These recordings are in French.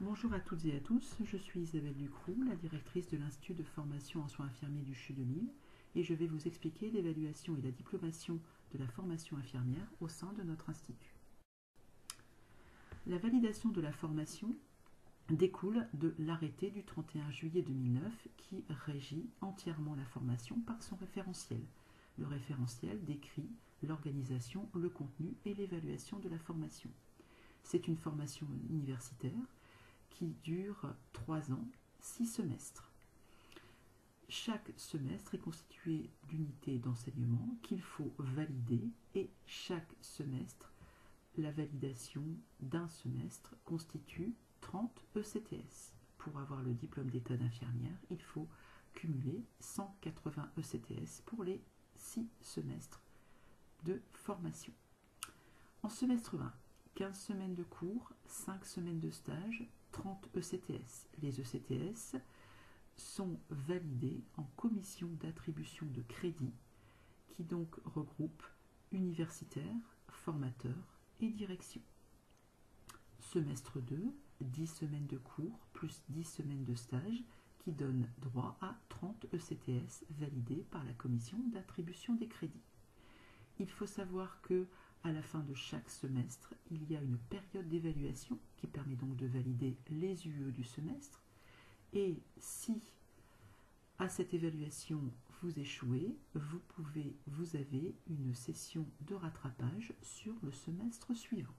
Bonjour à toutes et à tous, je suis Isabelle Ducroux, la directrice de l'Institut de formation en soins infirmiers du CHU de Lille, et je vais vous expliquer l'évaluation et la diplomation de la formation infirmière au sein de notre institut. La validation de la formation découle de l'arrêté du 31 juillet 2009 qui régit entièrement la formation par son référentiel. Le référentiel décrit l'organisation, le contenu et l'évaluation de la formation. C'est une formation universitaire qui dure trois ans, six semestres. Chaque semestre est constitué d'unités d'enseignement qu'il faut valider et chaque semestre, la validation d'un semestre constitue 30 ECTS. Pour avoir le diplôme d'état d'infirmière, il faut cumuler 180 ECTS pour les six semestres de formation. En semestre 1, 15 semaines de cours, 5 semaines de stage, 30 ECTS. Les ECTS sont validés en commission d'attribution de crédit qui donc regroupe universitaires, formateurs et direction. Semestre 2, 10 semaines de cours plus 10 semaines de stage qui donne droit à 30 ECTS validés par la commission d'attribution des crédits. Il faut savoir que à la fin de chaque semestre, il y a une période d'évaluation qui permet donc de valider les UE du semestre. Et si à cette évaluation vous échouez, vous pouvez, vous avez une session de rattrapage sur le semestre suivant.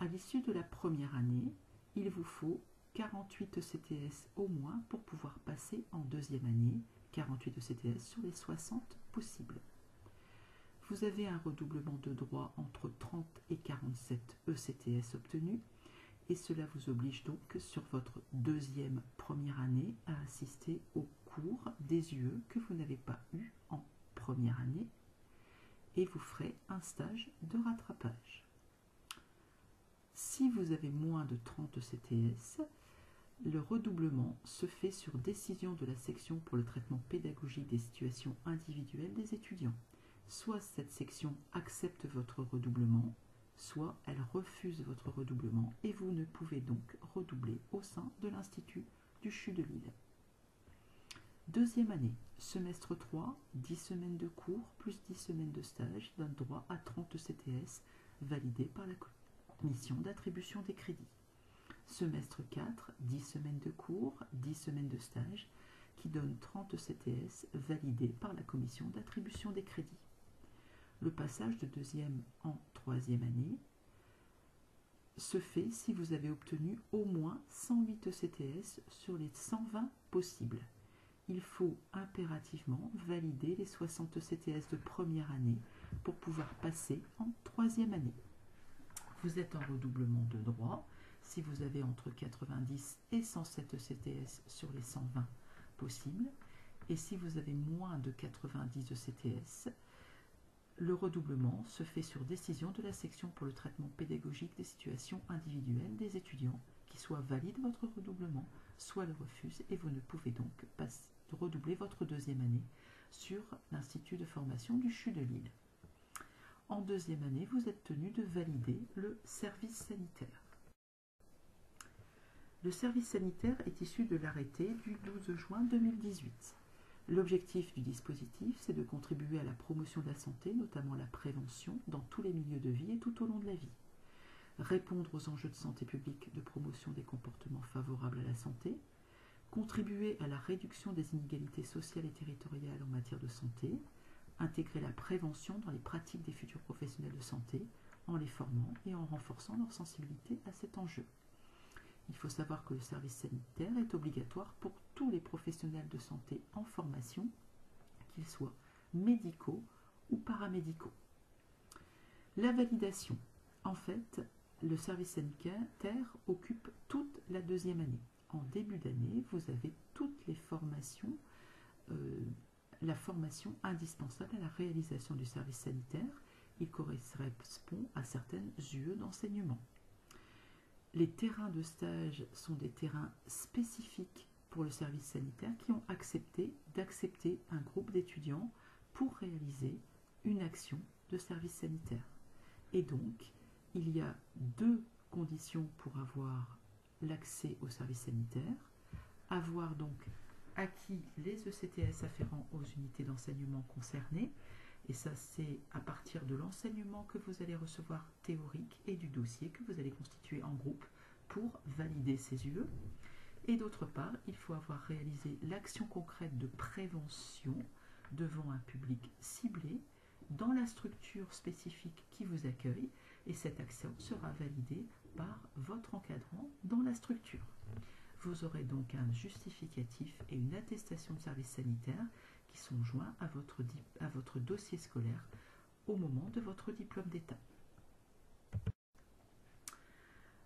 À l'issue de la première année, il vous faut 48 ECTS au moins pour pouvoir passer en deuxième année, 48 ECTS sur les 60 possibles. Vous avez un redoublement de droit entre 30 et 47 ECTS obtenus et cela vous oblige donc sur votre deuxième première année à assister au cours des UE que vous n'avez pas eu en première année et vous ferez un stage de rattrapage. Si vous avez moins de 30 ECTS, le redoublement se fait sur décision de la section pour le traitement pédagogique des situations individuelles des étudiants soit cette section accepte votre redoublement, soit elle refuse votre redoublement et vous ne pouvez donc redoubler au sein de l'Institut du CHU de Lille. Deuxième année, semestre 3, 10 semaines de cours plus 10 semaines de stage donne droit à 30 CTS validés par la commission d'attribution des crédits. Semestre 4, 10 semaines de cours, 10 semaines de stage qui donne 30 CTS validés par la commission d'attribution des crédits le passage de deuxième en troisième année se fait si vous avez obtenu au moins 108 ECTS sur les 120 possibles. Il faut impérativement valider les 60 ECTS de première année pour pouvoir passer en troisième année. Vous êtes en redoublement de droit si vous avez entre 90 et 107 ECTS sur les 120 possibles. Et si vous avez moins de 90 ECTS, le redoublement se fait sur décision de la section pour le traitement pédagogique des situations individuelles des étudiants qui soit valide votre redoublement, soit le refuse et vous ne pouvez donc pas redoubler votre deuxième année sur l'Institut de formation du CHU de Lille. En deuxième année, vous êtes tenu de valider le service sanitaire. Le service sanitaire est issu de l'arrêté du 12 juin 2018. L'objectif du dispositif, c'est de contribuer à la promotion de la santé, notamment la prévention, dans tous les milieux de vie et tout au long de la vie. Répondre aux enjeux de santé publique, de promotion des comportements favorables à la santé, contribuer à la réduction des inégalités sociales et territoriales en matière de santé, intégrer la prévention dans les pratiques des futurs professionnels de santé, en les formant et en renforçant leur sensibilité à cet enjeu. Il faut savoir que le service sanitaire est obligatoire pour tous les professionnels de santé en formation, qu'ils soient médicaux ou paramédicaux. La validation. En fait, le service sanitaire occupe toute la deuxième année. En début d'année, vous avez toutes les formations, euh, la formation indispensable à la réalisation du service sanitaire. Il correspond à certaines UE d'enseignement. Les terrains de stage sont des terrains spécifiques pour le service sanitaire qui ont accepté d'accepter un groupe d'étudiants pour réaliser une action de service sanitaire. Et donc, il y a deux conditions pour avoir l'accès aux services sanitaires, avoir donc acquis les ECTS afférents aux unités d'enseignement concernées, et ça c'est à partir de l'enseignement que vous allez recevoir théorique et du dossier que vous allez constituer en groupe pour valider ces UE. Et d'autre part, il faut avoir réalisé l'action concrète de prévention devant un public ciblé dans la structure spécifique qui vous accueille et cette action sera validée par votre encadrant dans la structure. Vous aurez donc un justificatif et une attestation de service sanitaire qui sont joints à votre, à votre dossier scolaire au moment de votre diplôme d'État.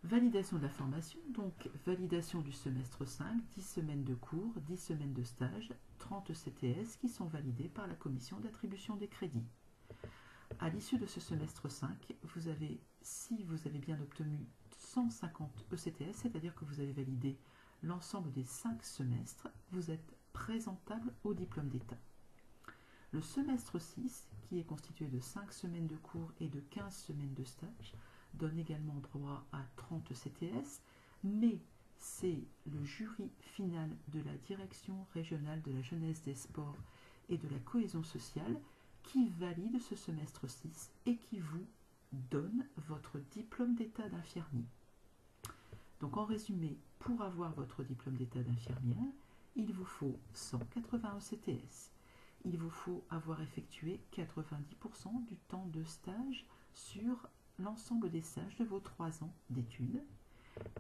Validation de la formation, donc validation du semestre 5, 10 semaines de cours, 10 semaines de stage, 30 CTS qui sont validés par la commission d'attribution des crédits. À l'issue de ce semestre 5, vous avez, si vous avez bien obtenu 150 ECTS, c'est-à-dire que vous avez validé l'ensemble des 5 semestres, vous êtes présentable au diplôme d'État. Le semestre 6, qui est constitué de 5 semaines de cours et de 15 semaines de stage, donne également droit à 30 CTS, mais c'est le jury final de la Direction régionale de la jeunesse des sports et de la cohésion sociale qui valide ce semestre 6 et qui vous donne votre diplôme d'état d'infirmier. Donc en résumé, pour avoir votre diplôme d'état d'infirmière, il vous faut 180 ECTS. Il vous faut avoir effectué 90% du temps de stage sur l'ensemble des stages de vos trois ans d'études.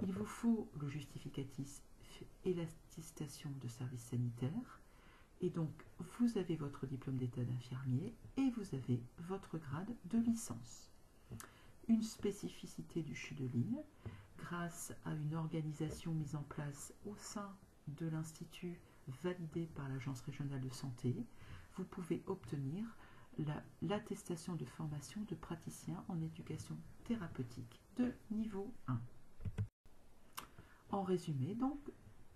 Il vous faut le justificatif et l'attestation de service sanitaire. Et donc, vous avez votre diplôme d'état d'infirmier et vous avez votre grade de licence. Une spécificité du CHU de grâce à une organisation mise en place au sein de l'Institut validé par l'Agence régionale de santé, vous pouvez obtenir l'attestation de formation de praticien en éducation thérapeutique de niveau 1. En résumé, donc,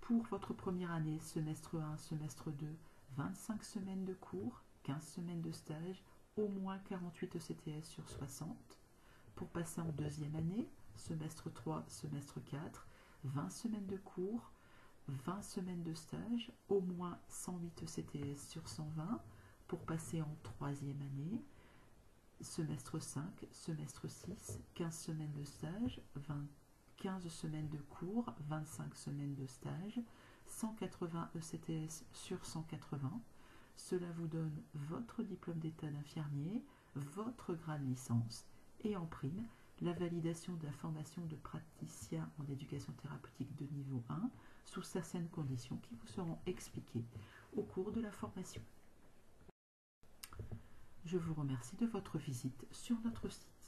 pour votre première année, semestre 1, semestre 2, 25 semaines de cours, 15 semaines de stage, au moins 48 ECTS sur 60. Pour passer en deuxième année, semestre 3, semestre 4, 20 semaines de cours, 20 semaines de stage, au moins 108 ECTS sur 120 pour passer en troisième année, semestre 5, semestre 6, 15 semaines de stage, 15 semaines de cours, 25 semaines de stage, 180 ECTS sur 180. Cela vous donne votre diplôme d'état d'infirmier, votre grade licence et en prime la validation de la formation de praticien en éducation thérapeutique de niveau 1 sous certaines conditions qui vous seront expliquées au cours de la formation. Je vous remercie de votre visite sur notre site.